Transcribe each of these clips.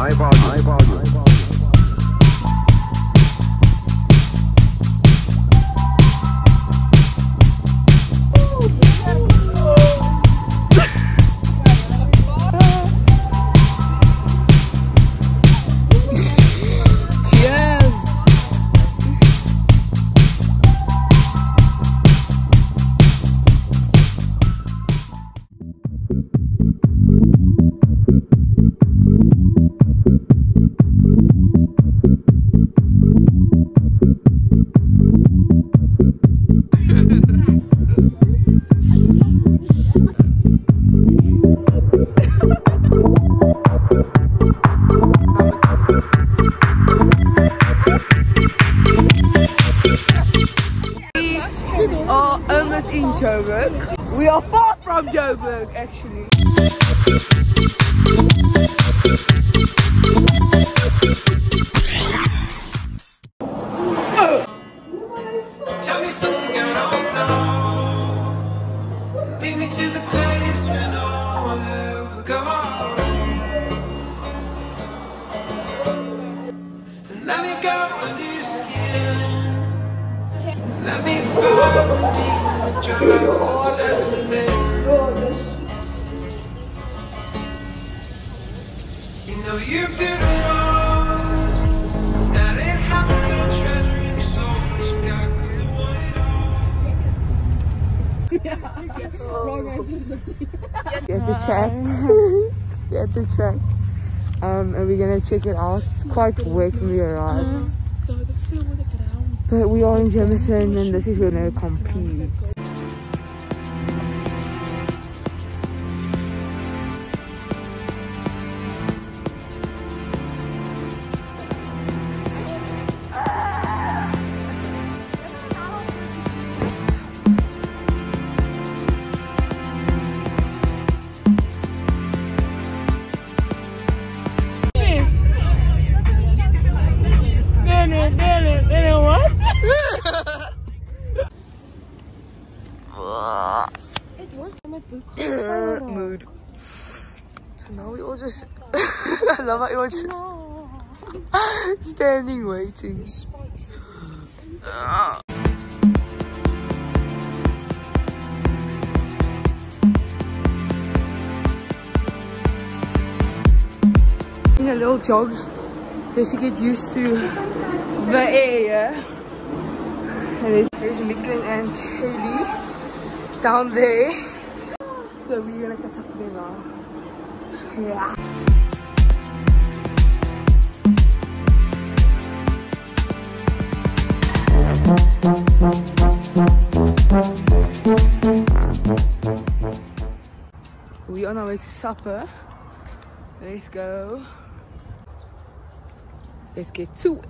high volume, high volume. We are far from Joburg, actually. Let me fall deep drive sediment. You know you're beautiful. Soul. What you all. Get the track. Get the track. Um, and we're gonna check it out. It's quite wet when we arrived. But we are in Jameson and this is where we're gonna We all just. I love how you're just standing waiting. In a little jog just to get used to the area. And there's, there's Mikling and Kaylee down there. So we're gonna catch up to them now. We on our way to supper. Let's go. Let's get to it.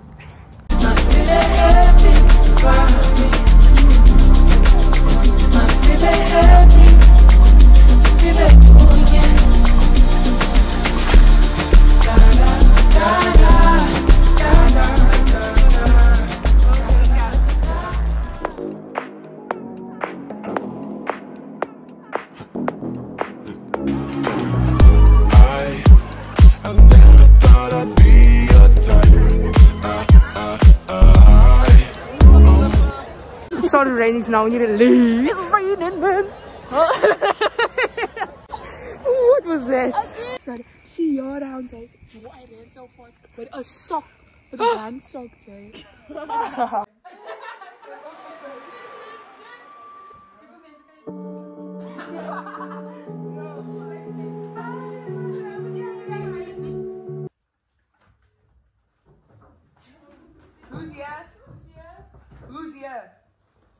Started raining, so now we need to leave. It's raining, man. what was that? Sorry, zie jou aan zo. Hoe hij rent zo voort. Met een sok. Met een handsok, zei. Who's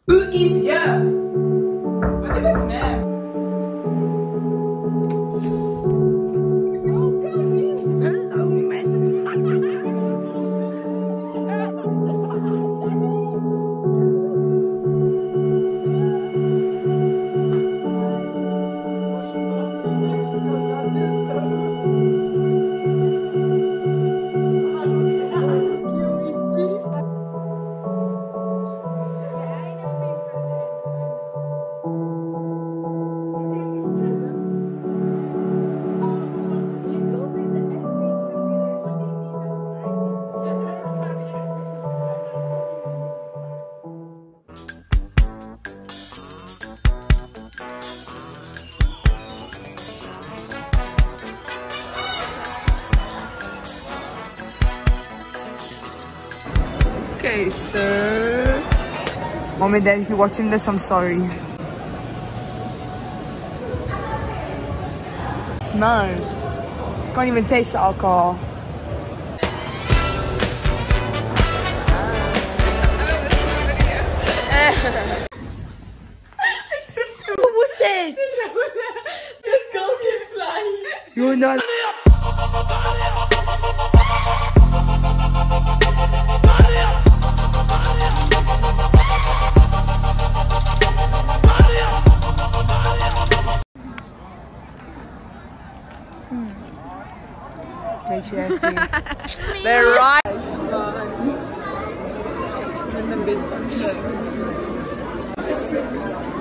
Who is here? What if it's ma'am? Okay, so mom and dad, if you're watching this, I'm sorry. It's nice. Can't even taste the alcohol. what was that? This girl can fly. You're not. Makes. They're right.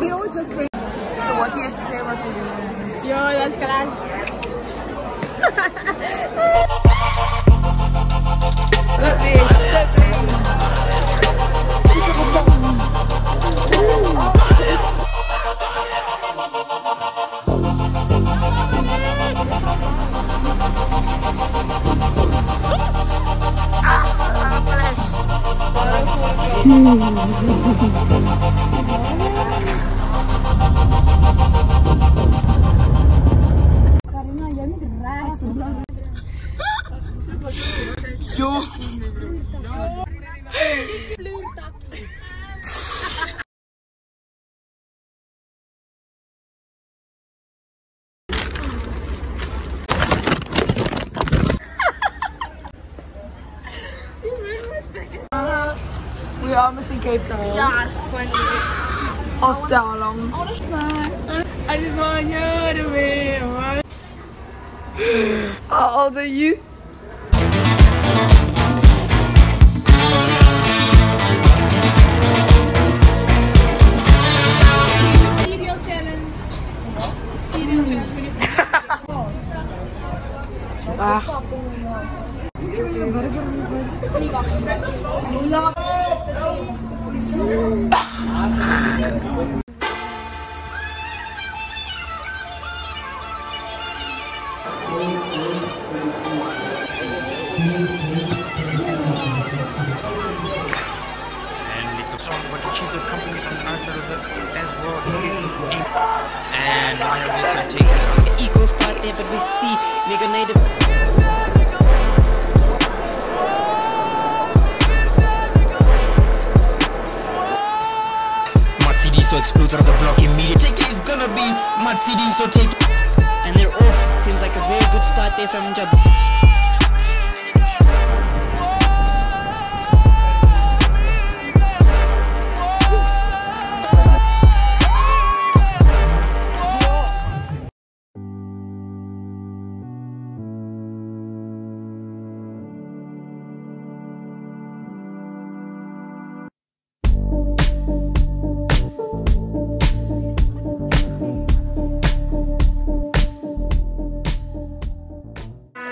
We all just drink. So what do you have to say about the videos? Yo, that's class. Карина, я не нравится. Йо. We are missing Cape Town. That's funny. After how long? I just want you to be. How old are you? Cereal challenge. Cereal challenge. Ah. And it's a song but she's the company on the other side of it as well and Maya Wilson takes it on The ego start there, but we see nigga native. So explodes out of the block immediately Take it, it is gonna be Mad CD so take it And they're off. Seems like a very good start there from Jab.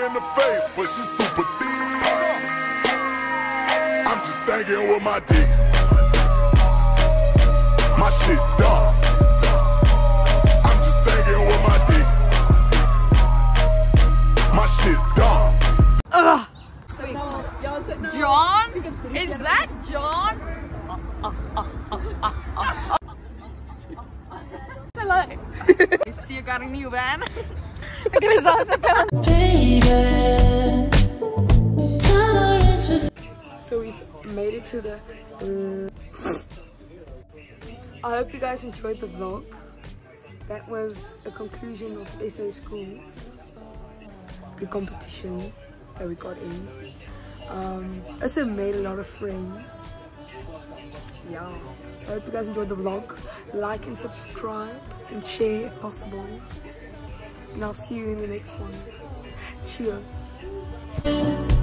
In the face, but she's super thick. I'm just thinking with my dick. My shit done. I'm just thinking with my dick. My shit done. John? Is that John? You see, you got a new van. So we've made it to the. Uh, I hope you guys enjoyed the vlog. That was a conclusion of SA Schools. Good competition that we got in. Um, also made a lot of friends. Yeah. So I hope you guys enjoyed the vlog. Like and subscribe and share if possible. And I'll see you in the next one. Cheers.